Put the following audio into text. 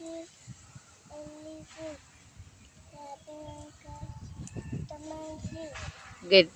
food. Only food. And cuts. Good.